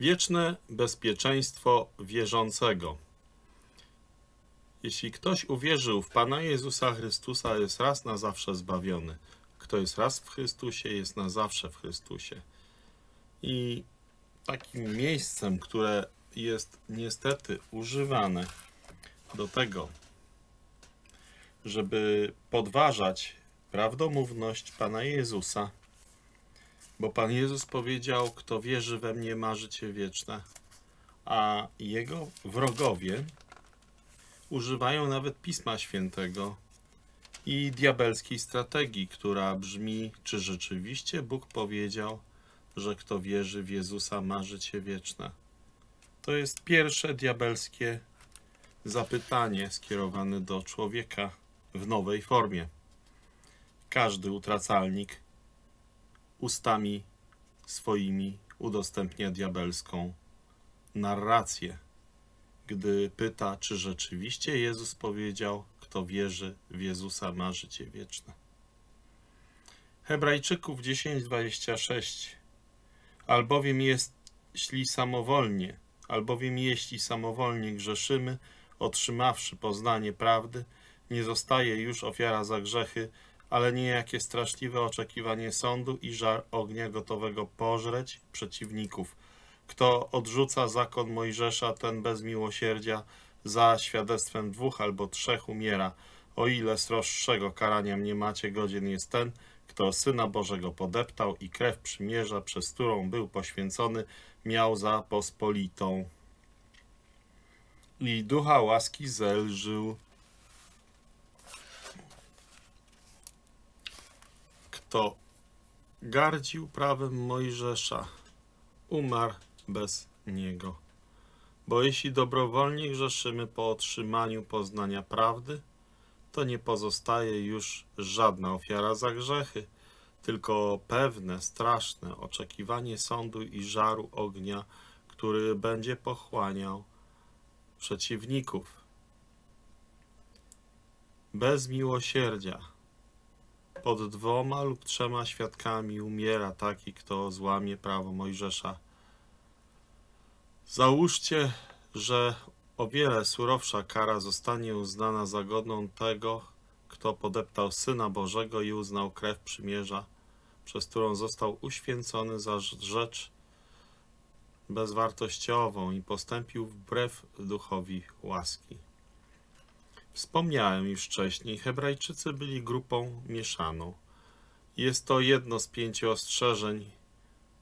Wieczne bezpieczeństwo wierzącego. Jeśli ktoś uwierzył w Pana Jezusa Chrystusa, jest raz na zawsze zbawiony. Kto jest raz w Chrystusie, jest na zawsze w Chrystusie. I takim miejscem, które jest niestety używane do tego, żeby podważać prawdomówność Pana Jezusa, bo Pan Jezus powiedział, kto wierzy we mnie ma życie wieczne, a jego wrogowie używają nawet Pisma Świętego i diabelskiej strategii, która brzmi, czy rzeczywiście Bóg powiedział, że kto wierzy w Jezusa ma życie wieczne. To jest pierwsze diabelskie zapytanie skierowane do człowieka w nowej formie. Każdy utracalnik ustami swoimi udostępnia diabelską narrację, gdy pyta, czy rzeczywiście Jezus powiedział, kto wierzy w Jezusa ma życie wieczne. Hebrajczyków 10:26 Albowiem jest, jeśli samowolnie, albowiem jeśli samowolnie grzeszymy, otrzymawszy poznanie prawdy, nie zostaje już ofiara za grzechy, ale niejakie straszliwe oczekiwanie sądu i żar ognia gotowego pożreć przeciwników. Kto odrzuca zakon Mojżesza, ten bez miłosierdzia za świadectwem dwóch albo trzech umiera. O ile sroższego karania mnie macie, godzien jest ten, kto Syna Bożego podeptał i krew przymierza, przez którą był poświęcony, miał za pospolitą. I ducha łaski zelżył Kto gardził prawem Mojżesza, umarł bez niego. Bo jeśli dobrowolnie grzeszymy po otrzymaniu poznania prawdy, to nie pozostaje już żadna ofiara za grzechy, tylko pewne, straszne oczekiwanie sądu i żaru ognia, który będzie pochłaniał przeciwników. Bez miłosierdzia pod dwoma lub trzema świadkami umiera taki, kto złamie prawo Mojżesza. Załóżcie, że o wiele surowsza kara zostanie uznana za godną tego, kto podeptał Syna Bożego i uznał krew przymierza, przez którą został uświęcony za rzecz bezwartościową i postąpił wbrew duchowi łaski. Wspomniałem już wcześniej, Hebrajczycy byli grupą mieszaną. Jest to jedno z pięciu ostrzeżeń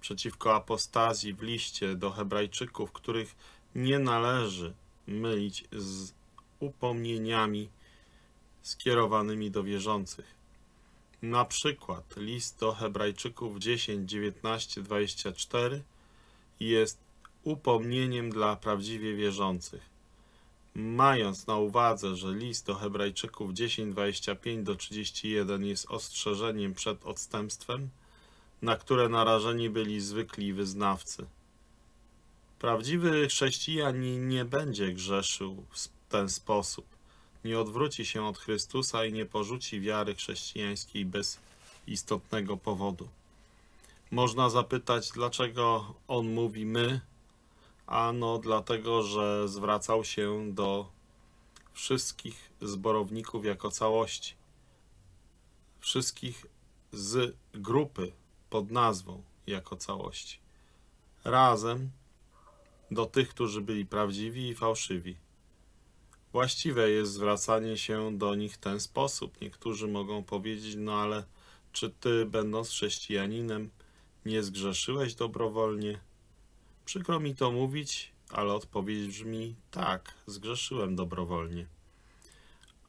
przeciwko apostazji w liście do Hebrajczyków, których nie należy mylić z upomnieniami skierowanymi do wierzących. Na przykład list do Hebrajczyków 10, 19, 24 jest upomnieniem dla prawdziwie wierzących. Mając na uwadze, że list do Hebrajczyków 10:25 do 31 jest ostrzeżeniem przed odstępstwem, na które narażeni byli zwykli wyznawcy. Prawdziwy chrześcijanin nie będzie grzeszył w ten sposób. Nie odwróci się od Chrystusa i nie porzuci wiary chrześcijańskiej bez istotnego powodu. Można zapytać, dlaczego on mówi my, Ano dlatego, że zwracał się do wszystkich zborowników jako całości. Wszystkich z grupy pod nazwą jako całości. Razem do tych, którzy byli prawdziwi i fałszywi. Właściwe jest zwracanie się do nich w ten sposób. Niektórzy mogą powiedzieć, no ale czy ty, będąc chrześcijaninem, nie zgrzeszyłeś dobrowolnie? Przykro mi to mówić, ale odpowiedź brzmi tak, zgrzeszyłem dobrowolnie.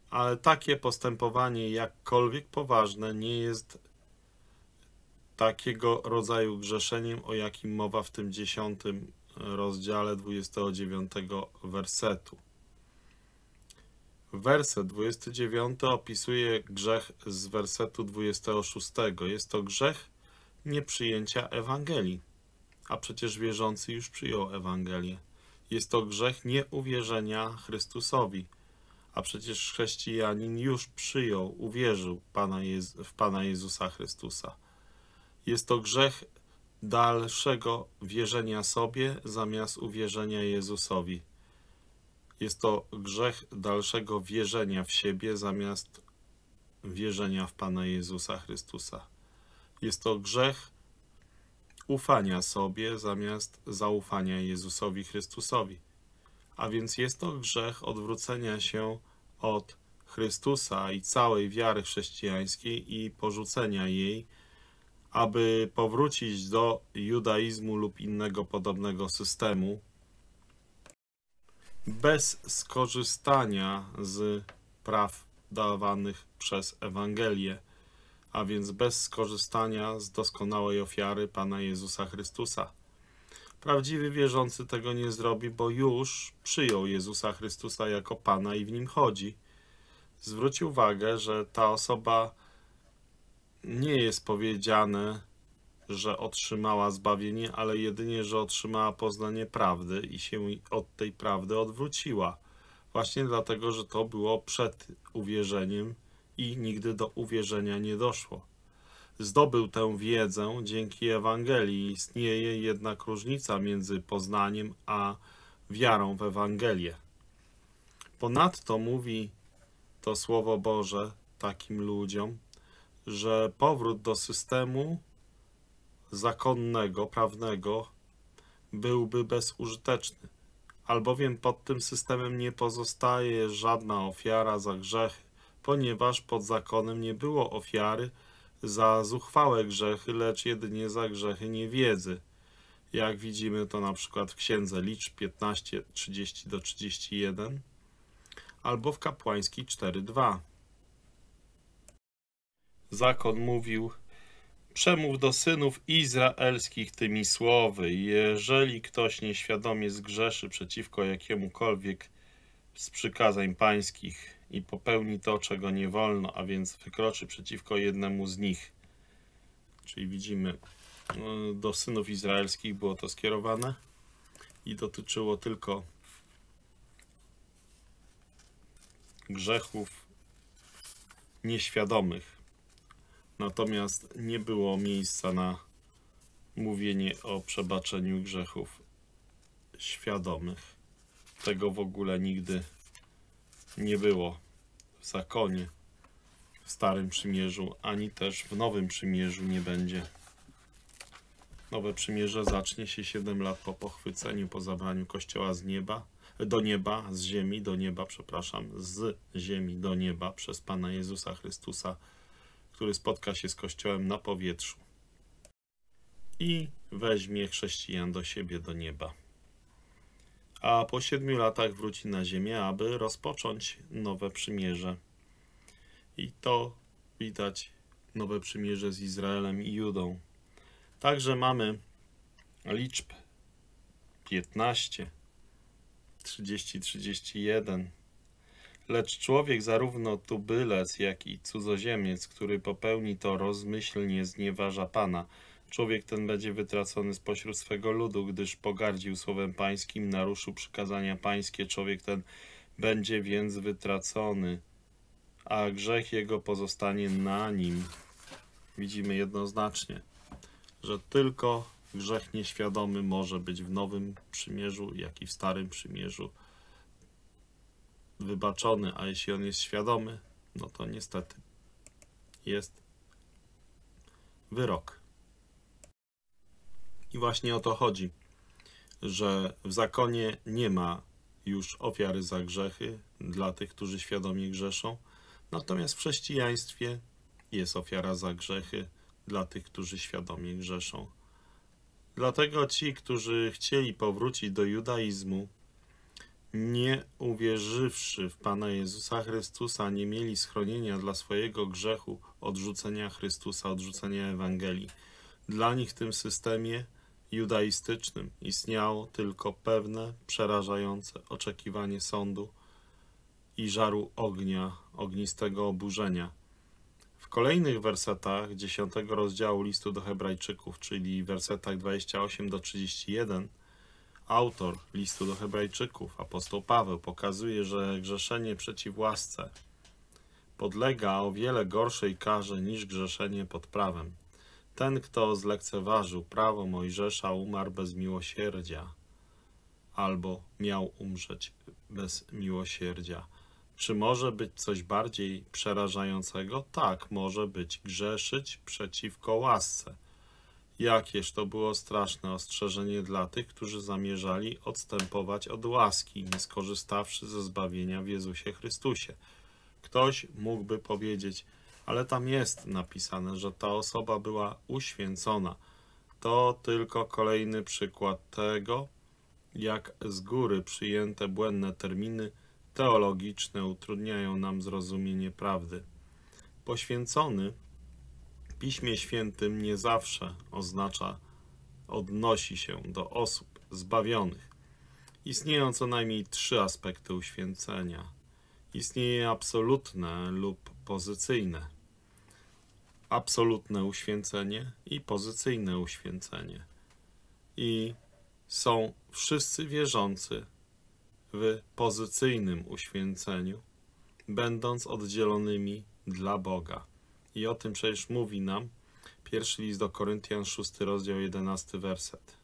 Ale takie postępowanie, jakkolwiek poważne, nie jest takiego rodzaju grzeszeniem, o jakim mowa w tym dziesiątym rozdziale 29 wersetu. Werset 29 opisuje grzech z wersetu 26. Jest to grzech nieprzyjęcia Ewangelii a przecież wierzący już przyjął Ewangelię. Jest to grzech nieuwierzenia Chrystusowi, a przecież chrześcijanin już przyjął, uwierzył Pana w Pana Jezusa Chrystusa. Jest to grzech dalszego wierzenia sobie zamiast uwierzenia Jezusowi. Jest to grzech dalszego wierzenia w siebie zamiast wierzenia w Pana Jezusa Chrystusa. Jest to grzech ufania sobie zamiast zaufania Jezusowi Chrystusowi. A więc jest to grzech odwrócenia się od Chrystusa i całej wiary chrześcijańskiej i porzucenia jej, aby powrócić do judaizmu lub innego podobnego systemu, bez skorzystania z praw dawanych przez Ewangelię, a więc bez skorzystania z doskonałej ofiary Pana Jezusa Chrystusa. Prawdziwy wierzący tego nie zrobi, bo już przyjął Jezusa Chrystusa jako Pana i w nim chodzi. Zwróć uwagę, że ta osoba nie jest powiedziane, że otrzymała zbawienie, ale jedynie, że otrzymała poznanie prawdy i się od tej prawdy odwróciła. Właśnie dlatego, że to było przed uwierzeniem i nigdy do uwierzenia nie doszło. Zdobył tę wiedzę dzięki Ewangelii. Istnieje jednak różnica między poznaniem a wiarą w Ewangelię. Ponadto mówi to Słowo Boże takim ludziom, że powrót do systemu zakonnego, prawnego byłby bezużyteczny, albowiem pod tym systemem nie pozostaje żadna ofiara za grzechy, ponieważ pod zakonem nie było ofiary za zuchwałe grzechy, lecz jedynie za grzechy niewiedzy. Jak widzimy to na przykład w Księdze Licz 15, 30 do 31 albo w Kapłańskiej 4.2. Zakon mówił Przemów do synów izraelskich tymi słowy. Jeżeli ktoś nieświadomie zgrzeszy przeciwko jakiemukolwiek z przykazań pańskich i popełni to, czego nie wolno, a więc wykroczy przeciwko jednemu z nich, czyli widzimy, no, do synów izraelskich było to skierowane i dotyczyło tylko grzechów nieświadomych Natomiast nie było miejsca na mówienie o przebaczeniu grzechów świadomych. Tego w ogóle nigdy nie było w zakonie, w Starym Przymierzu, ani też w Nowym Przymierzu nie będzie. Nowe Przymierze zacznie się 7 lat po pochwyceniu, po zabraniu Kościoła z nieba, do nieba, z ziemi do nieba, przepraszam, z ziemi do nieba przez Pana Jezusa Chrystusa który spotka się z Kościołem na powietrzu i weźmie chrześcijan do siebie do nieba. A po siedmiu latach wróci na ziemię, aby rozpocząć nowe przymierze. I to widać nowe przymierze z Izraelem i Judą. Także mamy liczb 15, 30, 31, Lecz człowiek, zarówno tubylec, jak i cudzoziemiec, który popełni to rozmyślnie, znieważa Pana. Człowiek ten będzie wytracony spośród swego ludu, gdyż pogardził słowem pańskim, naruszył przykazania pańskie. Człowiek ten będzie więc wytracony, a grzech jego pozostanie na nim. Widzimy jednoznacznie, że tylko grzech nieświadomy może być w Nowym Przymierzu, jak i w Starym Przymierzu wybaczony, a jeśli on jest świadomy, no to niestety jest wyrok. I właśnie o to chodzi, że w zakonie nie ma już ofiary za grzechy dla tych, którzy świadomie grzeszą, natomiast w chrześcijaństwie jest ofiara za grzechy dla tych, którzy świadomie grzeszą. Dlatego ci, którzy chcieli powrócić do judaizmu, nie uwierzywszy w Pana Jezusa Chrystusa, nie mieli schronienia dla swojego grzechu, odrzucenia Chrystusa, odrzucenia Ewangelii. Dla nich w tym systemie judaistycznym istniało tylko pewne, przerażające oczekiwanie sądu i żaru ognia, ognistego oburzenia. W kolejnych wersetach 10 rozdziału listu do Hebrajczyków, czyli wersetach 28 do 31, Autor listu do Hebrajczyków, apostoł Paweł, pokazuje, że grzeszenie przeciw łasce podlega o wiele gorszej karze niż grzeszenie pod prawem. Ten, kto zlekceważył prawo Mojżesza, umarł bez miłosierdzia, albo miał umrzeć bez miłosierdzia. Czy może być coś bardziej przerażającego? Tak, może być grzeszyć przeciwko łasce. Jakież to było straszne ostrzeżenie dla tych, którzy zamierzali odstępować od łaski, nie skorzystawszy ze zbawienia w Jezusie Chrystusie. Ktoś mógłby powiedzieć, ale tam jest napisane, że ta osoba była uświęcona. To tylko kolejny przykład tego, jak z góry przyjęte błędne terminy teologiczne utrudniają nam zrozumienie prawdy. Poświęcony w Piśmie Świętym nie zawsze oznacza, odnosi się do osób zbawionych. Istnieją co najmniej trzy aspekty uświęcenia. Istnieje absolutne lub pozycyjne. Absolutne uświęcenie i pozycyjne uświęcenie. I są wszyscy wierzący w pozycyjnym uświęceniu, będąc oddzielonymi dla Boga. I o tym przecież mówi nam pierwszy list do Koryntian, 6 rozdział, 11 werset.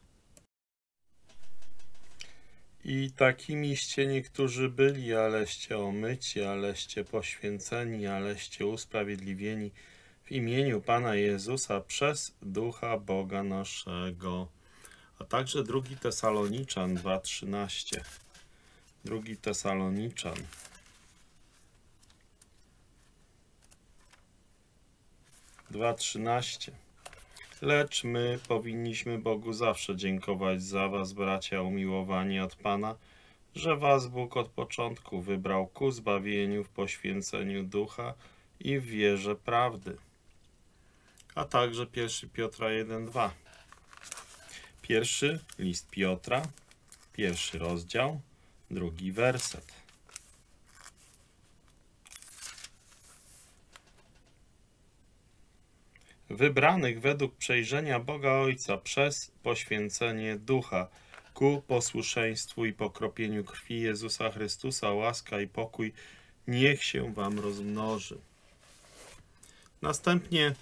I takimiście niektórzy byli, aleście omyci, aleście poświęceni, aleście usprawiedliwieni w imieniu Pana Jezusa przez Ducha Boga naszego. A także drugi Tesaloniczan 2,13. Drugi Tesaloniczan. Dwa trzynaście. Lecz my powinniśmy Bogu zawsze dziękować za was, bracia umiłowani od Pana, że was Bóg od początku wybrał ku zbawieniu w poświęceniu ducha i w wierze prawdy. A także 1 Piotra 1:2. Pierwszy list Piotra, pierwszy rozdział, drugi werset. Wybranych według przejrzenia Boga Ojca przez poświęcenie Ducha ku posłuszeństwu i pokropieniu krwi Jezusa Chrystusa, łaska i pokój niech się Wam rozmnoży. Następnie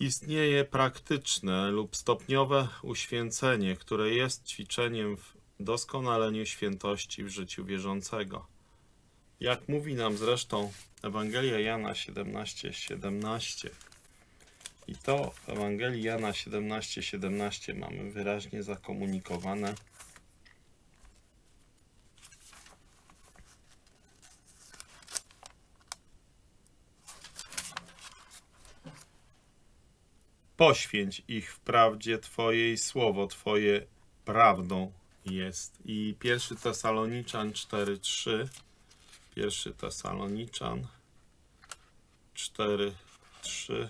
istnieje praktyczne lub stopniowe uświęcenie, które jest ćwiczeniem w doskonaleniu świętości w życiu wierzącego. Jak mówi nam zresztą Ewangelia Jana 17:17. 17. I to w Ewangelii Jana 17:17 17 mamy wyraźnie zakomunikowane. Poświęć ich w prawdzie Twojej, słowo Twoje prawdą jest. I pierwszy Tesaloniczan 4:3. Pierwszy Tesaloniczan 4:3.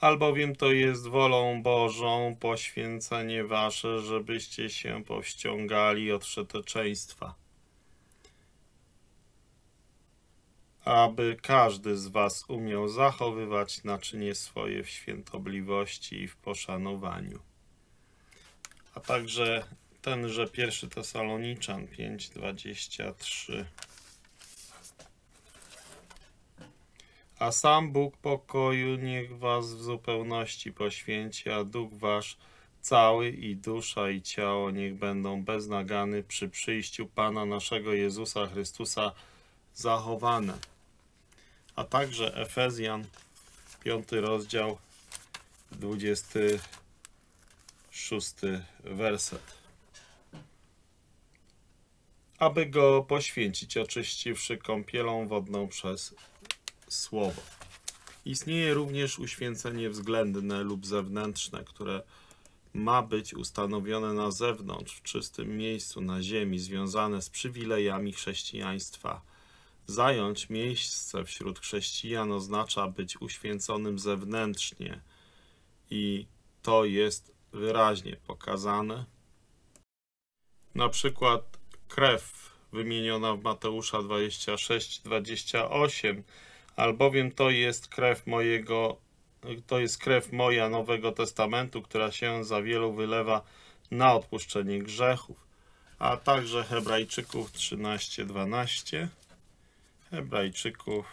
Albowiem to jest wolą Bożą poświęcenie wasze, żebyście się powściągali od wszeteczeństwa aby każdy z Was umiał zachowywać naczynie swoje w świętobliwości i w poszanowaniu. A także tenże pierwszy Tesaloniczan 5:23. A sam Bóg pokoju niech was w zupełności poświęci, a duch wasz cały i dusza i ciało niech będą bez nagany przy przyjściu Pana naszego Jezusa Chrystusa zachowane a także Efezjan, 5 rozdział, 26 werset. Aby go poświęcić, oczyściwszy kąpielą wodną przez słowo. Istnieje również uświęcenie względne lub zewnętrzne, które ma być ustanowione na zewnątrz, w czystym miejscu, na ziemi, związane z przywilejami chrześcijaństwa Zająć miejsce wśród chrześcijan oznacza być uświęconym zewnętrznie i to jest wyraźnie pokazane. Na przykład krew wymieniona w Mateusza 26-28, albowiem to jest krew mojego, to jest krew moja Nowego Testamentu, która się za wielu wylewa na odpuszczenie grzechów. a także Hebrajczyków 13:12. Hebrajczyków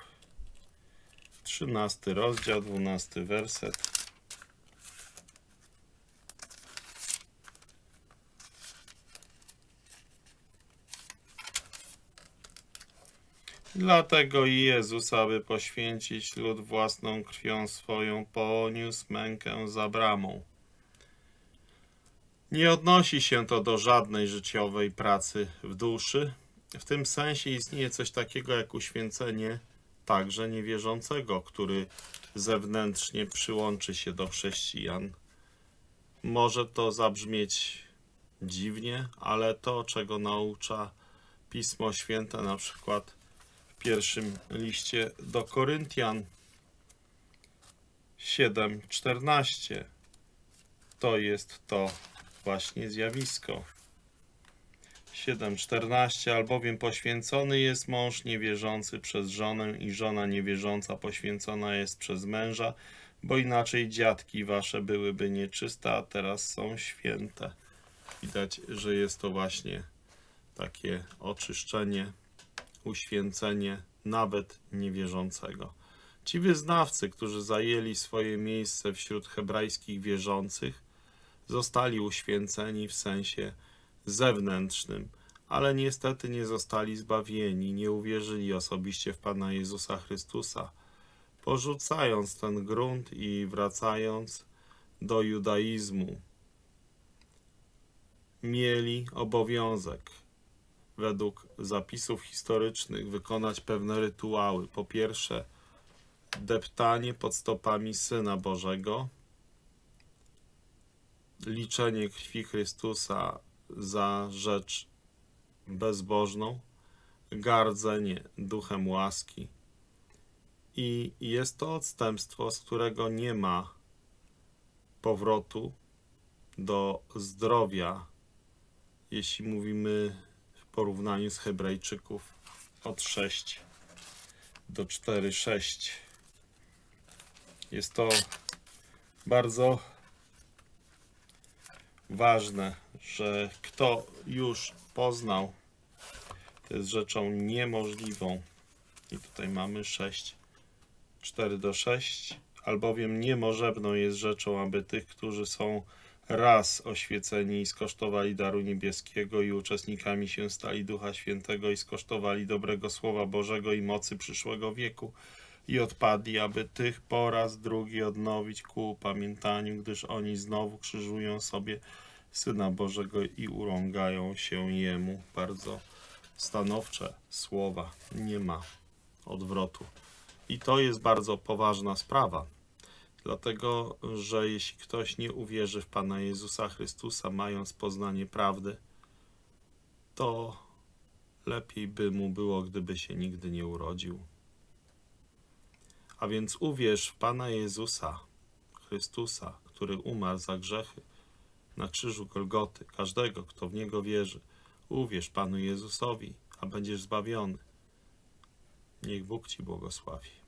13 rozdział, 12 werset. Dlatego Jezus, aby poświęcić lud własną krwią swoją, poniósł mękę za bramą. Nie odnosi się to do żadnej życiowej pracy w duszy. W tym sensie istnieje coś takiego jak uświęcenie także niewierzącego, który zewnętrznie przyłączy się do chrześcijan. Może to zabrzmieć dziwnie, ale to, czego naucza Pismo Święte, na przykład w pierwszym liście do Koryntian 7:14, to jest to właśnie zjawisko. 7:14 Albowiem poświęcony jest mąż niewierzący przez żonę i żona niewierząca poświęcona jest przez męża, bo inaczej dziadki wasze byłyby nieczyste, a teraz są święte. Widać, że jest to właśnie takie oczyszczenie, uświęcenie nawet niewierzącego. Ci wyznawcy, którzy zajęli swoje miejsce wśród hebrajskich wierzących, zostali uświęceni w sensie zewnętrznym, ale niestety nie zostali zbawieni, nie uwierzyli osobiście w Pana Jezusa Chrystusa. Porzucając ten grunt i wracając do judaizmu, mieli obowiązek według zapisów historycznych wykonać pewne rytuały. Po pierwsze, deptanie pod stopami Syna Bożego, liczenie krwi Chrystusa za rzecz bezbożną, gardzenie duchem łaski. I jest to odstępstwo, z którego nie ma powrotu do zdrowia, jeśli mówimy w porównaniu z Hebrajczyków od 6 do 4,6. Jest to bardzo ważne, że kto już poznał, to jest rzeczą niemożliwą. I tutaj mamy 6, 4 do 6, albowiem niemożebną jest rzeczą, aby tych, którzy są raz oświeceni i skosztowali daru niebieskiego i uczestnikami się stali Ducha Świętego i skosztowali dobrego Słowa Bożego i mocy przyszłego wieku i odpadli, aby tych po raz drugi odnowić ku pamiętaniu, gdyż oni znowu krzyżują sobie Syna Bożego i urągają się Jemu. Bardzo stanowcze słowa. Nie ma odwrotu. I to jest bardzo poważna sprawa. Dlatego, że jeśli ktoś nie uwierzy w Pana Jezusa Chrystusa, mając poznanie prawdy, to lepiej by mu było, gdyby się nigdy nie urodził. A więc uwierz w Pana Jezusa Chrystusa, który umarł za grzechy na krzyżu Golgoty. Każdego, kto w Niego wierzy, uwierz Panu Jezusowi, a będziesz zbawiony. Niech Bóg Ci błogosławi.